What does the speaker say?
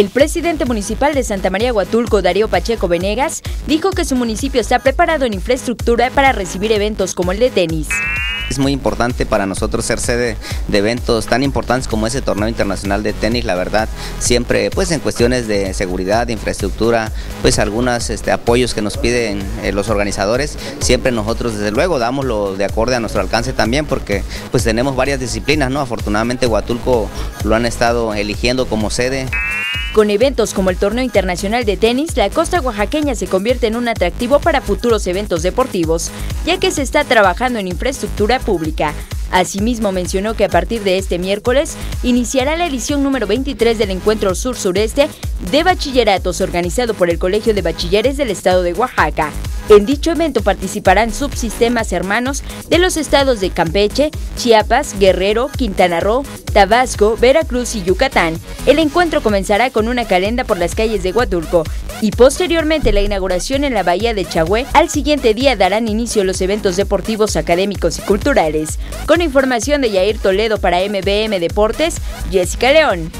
El presidente municipal de Santa María Huatulco, Darío Pacheco Venegas, dijo que su municipio está preparado en infraestructura para recibir eventos como el de tenis. Es muy importante para nosotros ser sede de eventos tan importantes como ese torneo internacional de tenis, la verdad, siempre pues en cuestiones de seguridad, de infraestructura, pues algunos este, apoyos que nos piden eh, los organizadores, siempre nosotros desde luego damos lo de acorde a nuestro alcance también porque pues tenemos varias disciplinas, ¿no? Afortunadamente Huatulco lo han estado eligiendo como sede. Con eventos como el Torneo Internacional de Tenis, la costa oaxaqueña se convierte en un atractivo para futuros eventos deportivos, ya que se está trabajando en infraestructura pública. Asimismo mencionó que a partir de este miércoles iniciará la edición número 23 del Encuentro Sur-Sureste de Bachilleratos organizado por el Colegio de Bachilleres del Estado de Oaxaca. En dicho evento participarán subsistemas hermanos de los estados de Campeche, Chiapas, Guerrero, Quintana Roo, Tabasco, Veracruz y Yucatán. El encuentro comenzará con una calenda por las calles de Huatulco y posteriormente la inauguración en la bahía de Chagüe. Al siguiente día darán inicio los eventos deportivos, académicos y culturales. Con información de Yair Toledo para MBM Deportes, Jessica León.